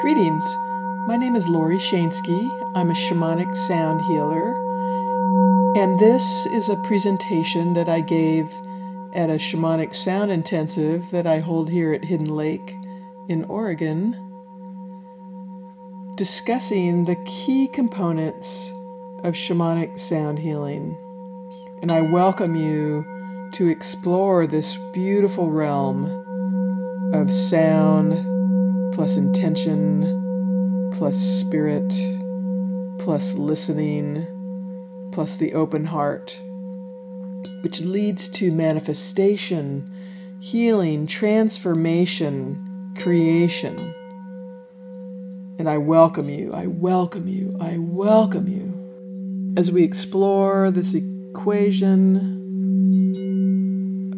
Greetings. My name is Lauri Shainsky. I'm a shamanic sound healer. And this is a presentation that I gave at a shamanic sound intensive that I hold here at Hidden Lake in Oregon, discussing the key components of shamanic sound healing. And I welcome you to explore this beautiful realm of sound plus intention plus spirit plus listening plus the open heart, which leads to manifestation, healing, transformation, creation. And I welcome you, I welcome you, I welcome you as we explore this equation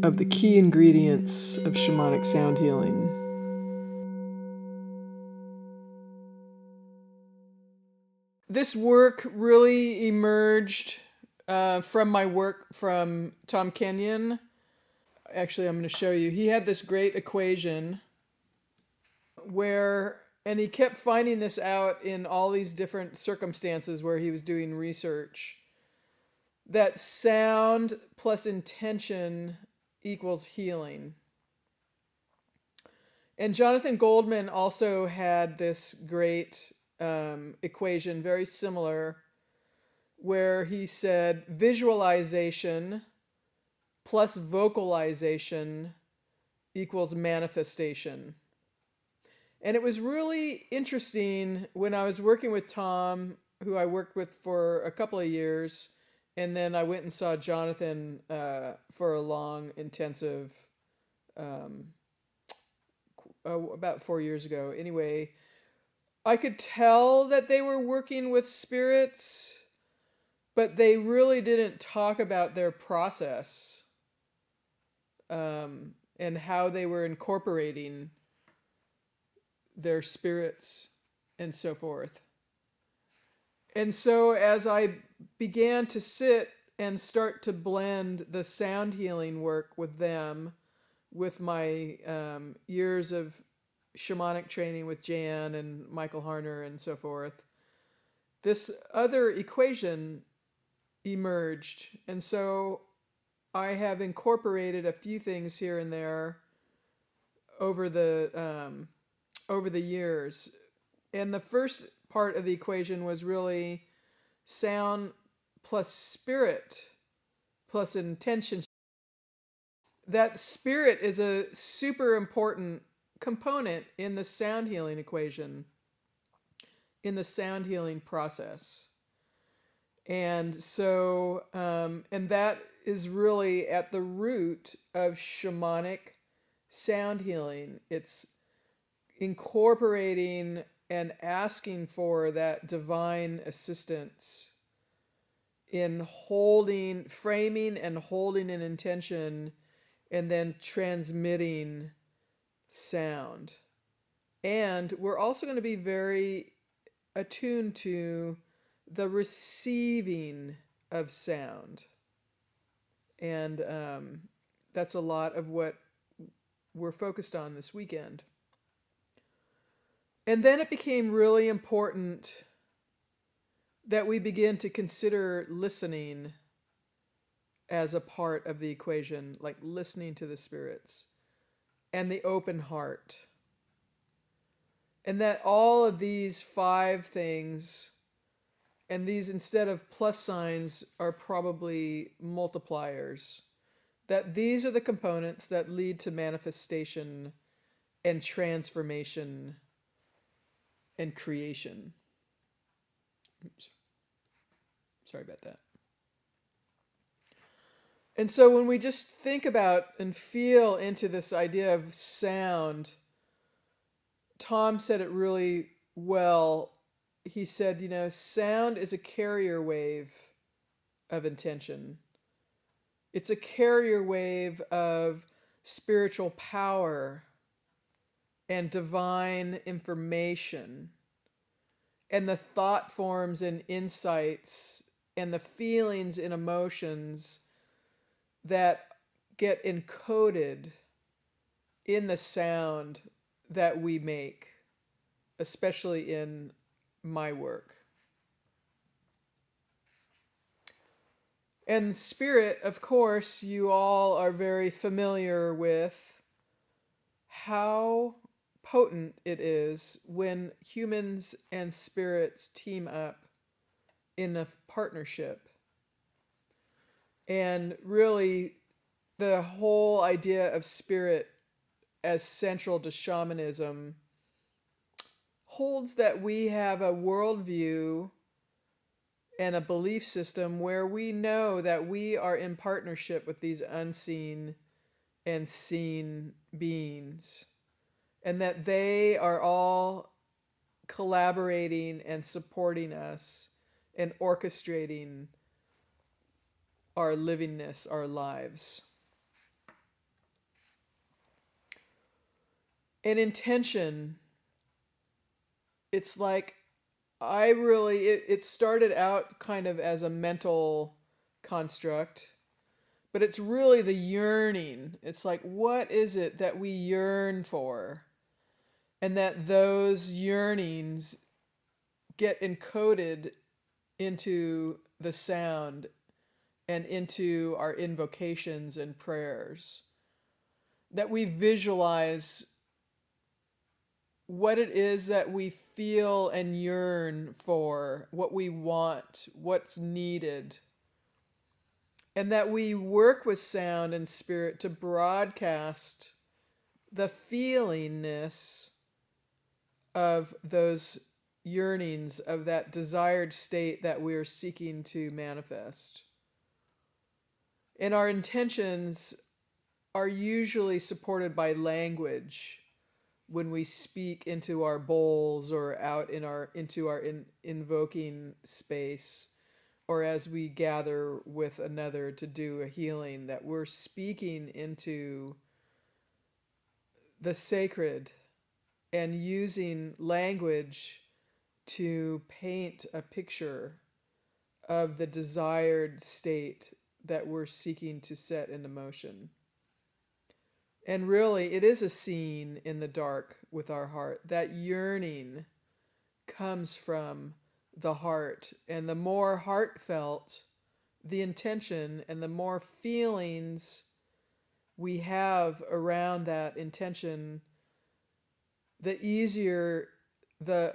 of the key ingredients of shamanic sound healing. This work really emerged uh, from my work from Tom Kenyon. Actually, I'm going to show you. He had this great equation where, and he kept finding this out in all these different circumstances where he was doing research that sound plus intention equals healing. And Jonathan Goldman also had this great um, equation, very similar, where he said visualization plus vocalization equals manifestation. And it was really interesting when I was working with Tom, who I worked with for a couple of years and then I went and saw Jonathan uh, for a long, intensive, um, uh, about four years ago. Anyway, I could tell that they were working with spirits, but they really didn't talk about their process um, and how they were incorporating their spirits and so forth. And so as I began to sit and start to blend the sound healing work with them, with my um, years of shamanic training with Jan and Michael Harner and so forth, this other equation emerged. And so I have incorporated a few things here and there over the um, over the years. And the first part of the equation was really sound plus spirit plus intention. That spirit is a super important component in the sound healing equation, in the sound healing process. And so, um, and that is really at the root of shamanic sound healing. It's incorporating and asking for that divine assistance in holding, framing and holding an intention, and then transmitting sound. And we're also going to be very attuned to the receiving of sound. And um, that's a lot of what we're focused on this weekend. And then it became really important that we begin to consider listening as a part of the equation, like listening to the spirits and the open heart. And that all of these five things, and these instead of plus signs, are probably multipliers. That these are the components that lead to manifestation and transformation and creation. Oops. Sorry about that. And so when we just think about and feel into this idea of sound, Tom said it really well. He said, you know, sound is a carrier wave of intention. It's a carrier wave of spiritual power and divine information and the thought forms and insights and the feelings and emotions that get encoded in the sound that we make especially in my work. And spirit, of course, you all are very familiar with how potent it is when humans and spirits team up in a partnership. And really, the whole idea of spirit as central to shamanism holds that we have a worldview and a belief system where we know that we are in partnership with these unseen and seen beings, and that they are all collaborating and supporting us and orchestrating our livingness, our lives. An intention, it's like I really, it, it started out kind of as a mental construct, but it's really the yearning. It's like, what is it that we yearn for? And that those yearnings get encoded into the sound and into our invocations and prayers. That we visualize what it is that we feel and yearn for, what we want, what's needed. And that we work with sound and spirit to broadcast the feelingness of those yearnings, of that desired state that we're seeking to manifest. And our intentions are usually supported by language when we speak into our bowls or out in our into our in, invoking space or as we gather with another to do a healing that we're speaking into the sacred and using language to paint a picture of the desired state that we're seeking to set into motion. And really, it is a scene in the dark with our heart. That yearning comes from the heart. And the more heartfelt the intention and the more feelings we have around that intention, the easier the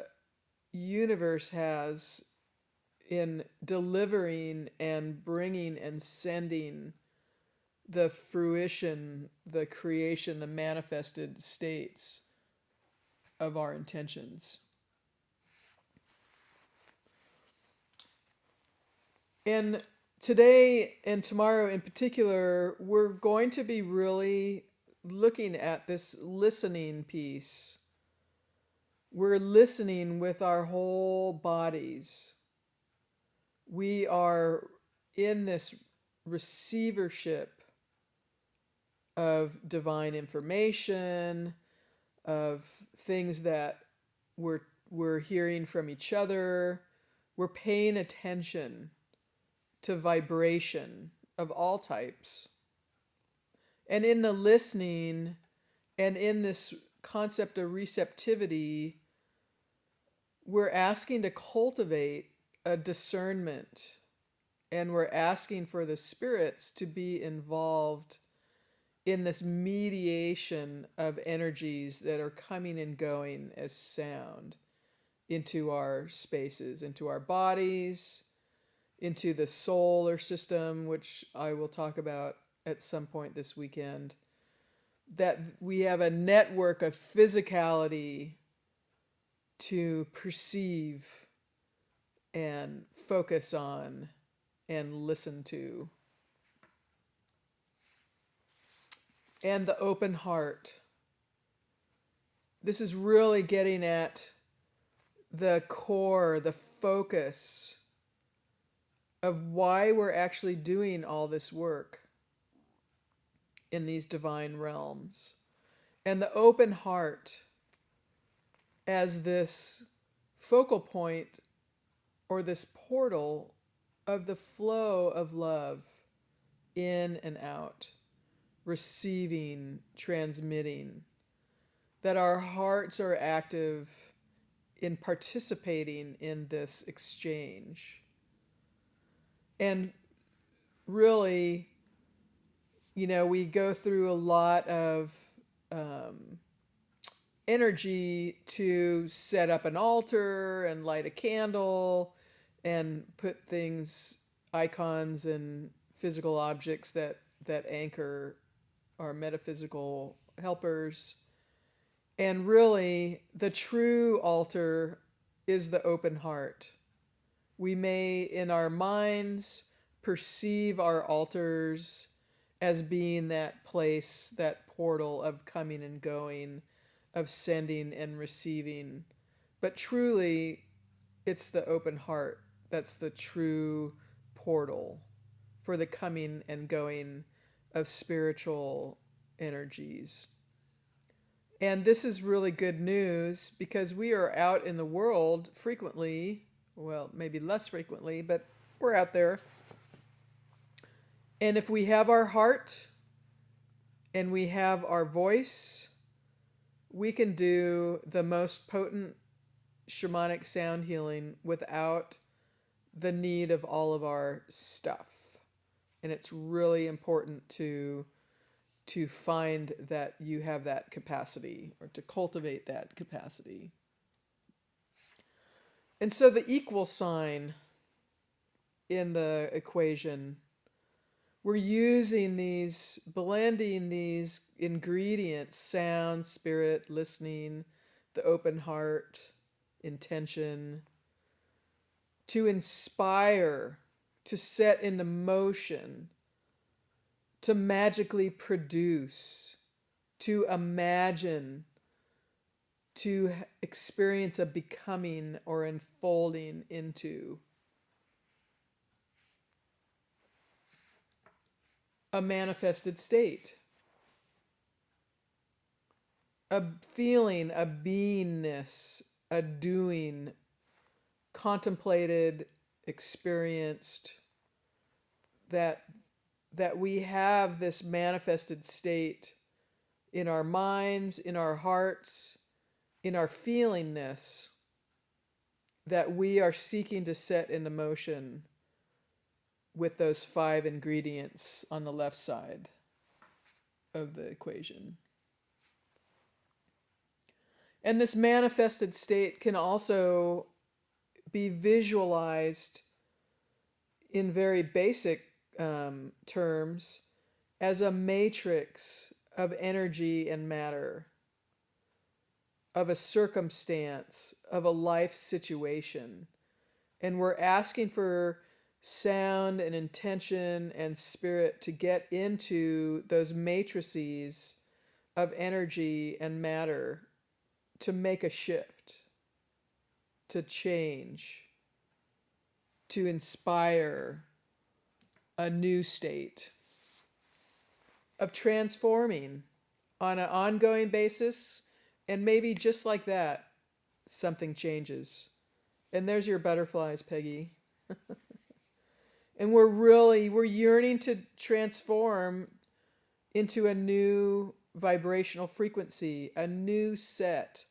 universe has in delivering and bringing and sending the fruition, the creation, the manifested states of our intentions. And today and tomorrow in particular, we're going to be really looking at this listening piece. We're listening with our whole bodies. We are in this receivership of divine information, of things that we're, we're hearing from each other. We're paying attention to vibration of all types. And in the listening and in this concept of receptivity, we're asking to cultivate a discernment and we're asking for the spirits to be involved in this mediation of energies that are coming and going as sound into our spaces, into our bodies, into the solar system, which I will talk about at some point this weekend. That we have a network of physicality to perceive and focus on and listen to. and the open heart. This is really getting at the core, the focus of why we're actually doing all this work in these divine realms. And the open heart as this focal point or this portal of the flow of love in and out receiving, transmitting, that our hearts are active in participating in this exchange. And really, you know, we go through a lot of um, energy to set up an altar and light a candle and put things, icons, and physical objects that that anchor our metaphysical helpers. And really, the true altar is the open heart. We may, in our minds, perceive our altars as being that place, that portal of coming and going, of sending and receiving. But truly, it's the open heart that's the true portal for the coming and going of spiritual energies. And this is really good news because we are out in the world frequently, well, maybe less frequently, but we're out there. And if we have our heart and we have our voice, we can do the most potent shamanic sound healing without the need of all of our stuff. And it's really important to to find that you have that capacity or to cultivate that capacity. And so the equal sign in the equation, we're using these, blending these ingredients sound, spirit, listening, the open heart, intention to inspire, to set into motion to magically produce, to imagine, to experience a becoming or unfolding into. A manifested state, a feeling, a beingness, a doing, contemplated, experienced, that that we have this manifested state in our minds, in our hearts, in our feelingness that we are seeking to set into motion with those five ingredients on the left side of the equation. And this manifested state can also be visualized in very basic um, terms as a matrix of energy and matter, of a circumstance, of a life situation. And we're asking for sound and intention and spirit to get into those matrices of energy and matter to make a shift, to change, to inspire a new state of transforming on an ongoing basis. And maybe just like that, something changes. And there's your butterflies, Peggy. and we're really, we're yearning to transform into a new vibrational frequency, a new set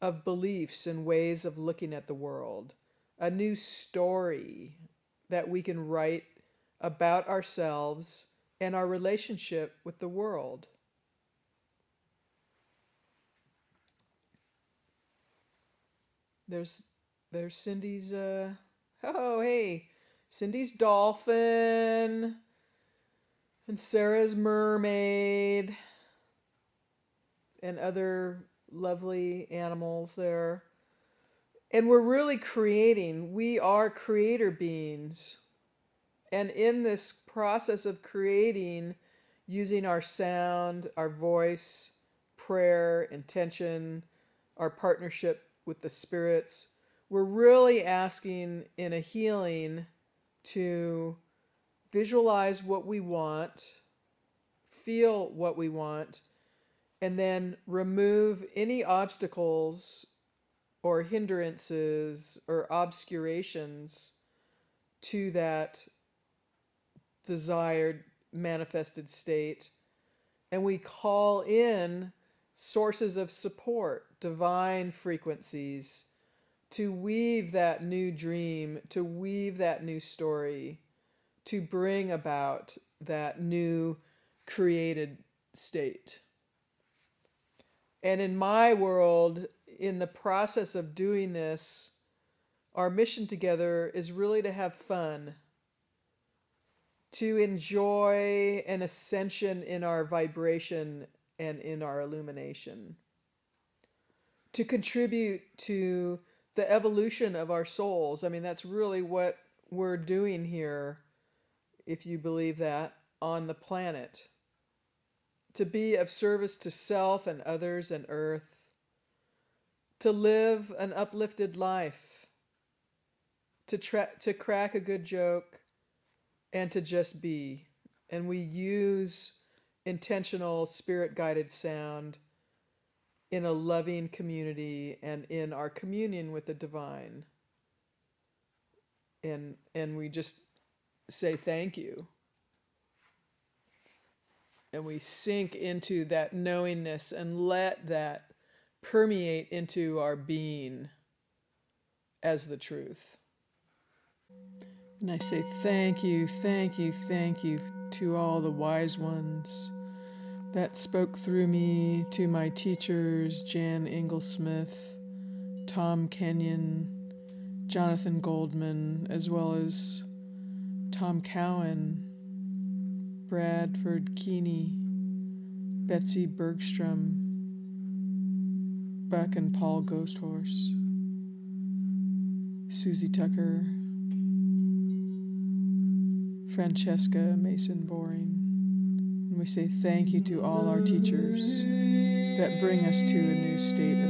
of beliefs and ways of looking at the world, a new story that we can write about ourselves and our relationship with the world. There's there's Cindy's uh oh hey Cindy's dolphin and Sarah's mermaid and other lovely animals there. And we're really creating, we are creator beings. And in this process of creating, using our sound, our voice, prayer, intention, our partnership with the spirits, we're really asking in a healing to visualize what we want, feel what we want, and then remove any obstacles or hindrances or obscurations to that desired manifested state. And we call in sources of support, divine frequencies, to weave that new dream, to weave that new story, to bring about that new created state. And in my world, in the process of doing this, our mission together is really to have fun, to enjoy an ascension in our vibration and in our illumination, to contribute to the evolution of our souls. I mean, that's really what we're doing here, if you believe that, on the planet. To be of service to self and others and earth. To live an uplifted life. To, tra- to crack a good joke and to just be. And we use intentional spirit guided sound in a loving community and in our communion with the divine. And and we just say thank you. And we sink into that knowingness and let that permeate into our being as the truth. And I say thank you, thank you, thank you to all the wise ones that spoke through me to my teachers, Jan Engels-Smith, Tom Kenyon, Jonathan Goldman, as well as Tom Cowan, Bradford Keeney, Betsy Bergstrom, Buck and Paul Ghosthorse, Susie Tucker, Francesca Mason Boring. And we say thank you to all our teachers that bring us to a new state